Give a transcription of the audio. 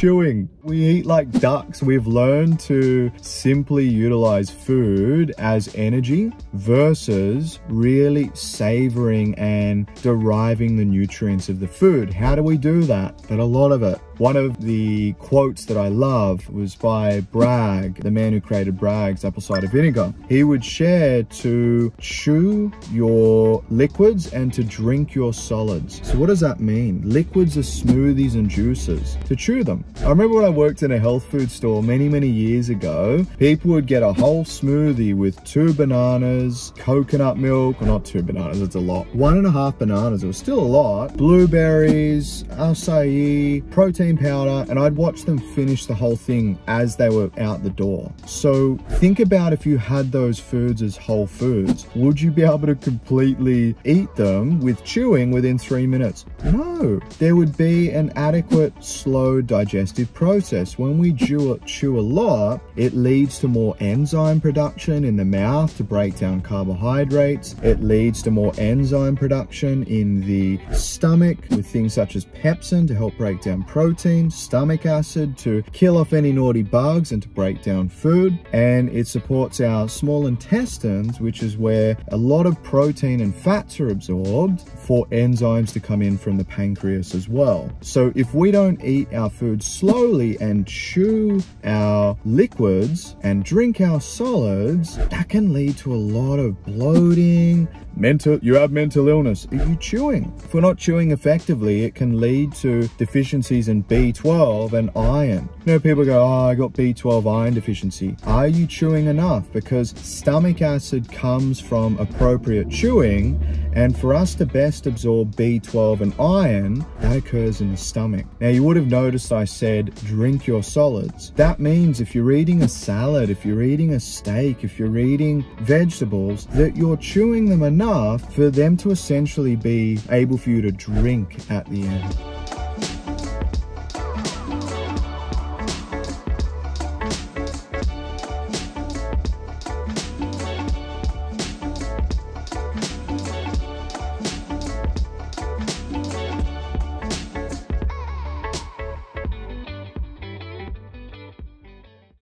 chewing. We eat like ducks. We've learned to simply utilize food as energy versus really savoring and deriving the nutrients of the food. How do we do that? But a lot of it one of the quotes that I love was by Bragg, the man who created Bragg's apple cider vinegar. He would share to chew your liquids and to drink your solids. So what does that mean? Liquids are smoothies and juices. To chew them. I remember when I worked in a health food store many, many years ago, people would get a whole smoothie with two bananas, coconut milk, well not two bananas, it's a lot. One and a half bananas, it was still a lot. Blueberries, acai, protein powder and I'd watch them finish the whole thing as they were out the door. So think about if you had those foods as whole foods, would you be able to completely eat them with chewing within three minutes? No, there would be an adequate slow digestive process. When we chew, chew a lot, it leads to more enzyme production in the mouth to break down carbohydrates. It leads to more enzyme production in the stomach with things such as pepsin to help break down protein protein, stomach acid to kill off any naughty bugs and to break down food. And it supports our small intestines, which is where a lot of protein and fats are absorbed for enzymes to come in from the pancreas as well. So if we don't eat our food slowly and chew our liquids and drink our solids, that can lead to a lot of bloating, mental you have mental illness. Are you chewing? If we're not chewing effectively it can lead to deficiencies in b12 and iron. You know people go oh i got b12 iron deficiency. Are you chewing enough? Because stomach acid comes from appropriate chewing and for us to best absorb b12 and iron that occurs in the stomach. Now you would have noticed i said drink your solids. That means if you're eating a salad if you're eating a steak if you're eating vegetables that you're chewing them enough enough for them to essentially be able for you to drink at the end.